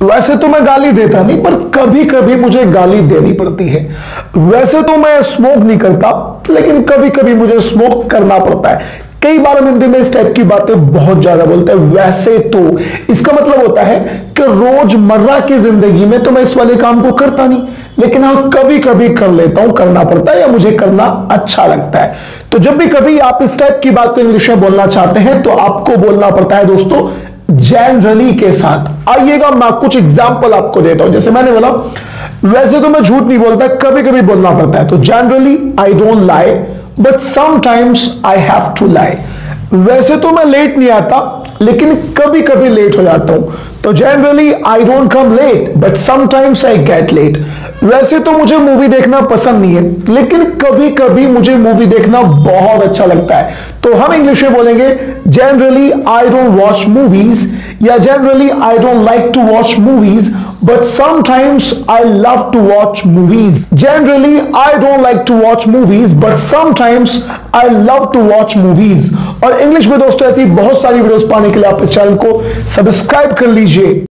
वैसे तो मैं गाली देता नहीं, पर कभी कभी मुझे गाली देनी पड़ती है। वैसे तो मैं स्मोक नहीं करता, लेकिन कभी कभी मुझे स्मोक करना पड़ता है। कई बार हम हिंदी में इस टाइप की बातें बहुत ज़्यादा बोलते हैं, वैसे तो। इसका मतलब होता है कि रोज़मर्रा की ज़िंदगी में तो मैं इस वाले काम को करता नहीं, लेकिन हाँ कभी कभी कर लेता हूँ, करना पड़ता है या मुझे करना अच्छा लगता है। तो जब भी कभी आप इस टाइप की बात को इंग्लिश में बोलना चाहते हैं तो आपको बोलना पड़ता है, दोस्तों जनरली के साथ। आइएगा, मैं कुछ एग्ज़ाम्पल आपको देता हूँ। जैसे मैंने बोला, वैसे तो मैं झूठ नहीं बोलता कभी कभी बोलना पड़ता है। तो generally I don't lie but sometimes I have to lie वैसे तो मैं लेट नहीं आता, लेकिन कभी कभी लेट हो जाता हूँ। तो generally I don't come late but sometimes I get late वैसे तो मुझे मूवी देखना पसंद नहीं है लेकिन कभी कभी मुझे मूवी देखना बहुत अच्छा लगता है तो हम इंग्लिश में बोलेंगे generally I don't watch movies या generally I don't like to watch movies but sometimes I love to watch movies. Generally, I don't like to watch movies, but sometimes I love to watch movies. और English में दोस्तों ऐसी बहुत सारी videos पाने के लिए आप इस चैनल को सब्सक्राइब कर लीजिए